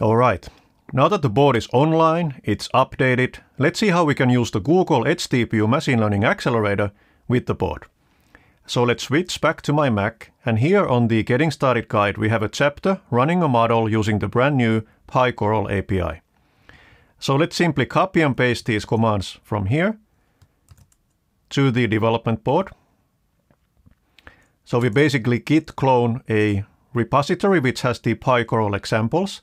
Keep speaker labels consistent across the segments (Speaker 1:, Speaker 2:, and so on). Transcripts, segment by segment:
Speaker 1: All right. Now that the board is online, it's updated, let's see how we can use the Google TPU Machine Learning Accelerator with the board. So let's switch back to my Mac, and here on the Getting Started guide we have a chapter running a model using the brand new PyCoral API. So let's simply copy and paste these commands from here to the development board. So we basically git clone a repository which has the PyCoral examples,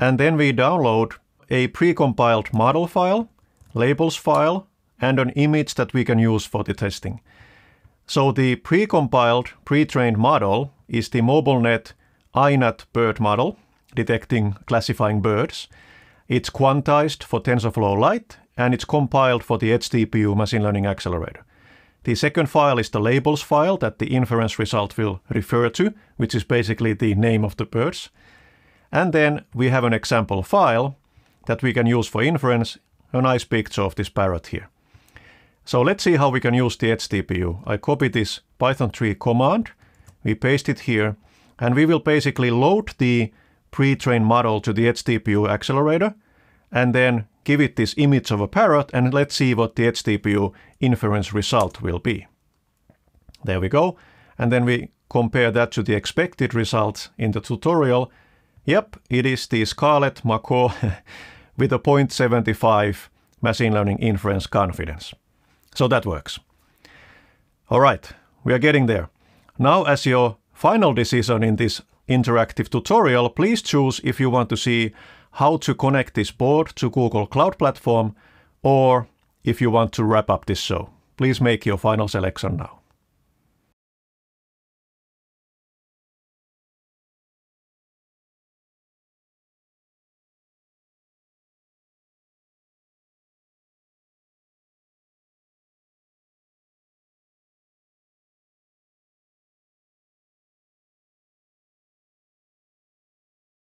Speaker 1: and then we download a precompiled model file, labels file, and an image that we can use for the testing. So the precompiled, pre-trained model is the MobileNet INAT bird model, detecting classifying birds. It's quantized for TensorFlow Lite and it's compiled for the EdgeTPU machine learning accelerator. The second file is the labels file that the inference result will refer to, which is basically the name of the birds. And then we have an example file that we can use for inference, a nice picture of this parrot here. So let's see how we can use the EdgeTPU. I copy this Python 3 command, we paste it here, and we will basically load the pre-trained model to the EdgeTPU accelerator, and then give it this image of a parrot, and let's see what the EdgeTPU inference result will be. There we go. And then we compare that to the expected results in the tutorial. Yep, it is the Scarlet Macaw with a 0.75 machine learning inference confidence. So that works. All right, we are getting there. Now as your final decision in this interactive tutorial, please choose if you want to see how to connect this board to Google Cloud Platform or if you want to wrap up this show. Please make your final selection now.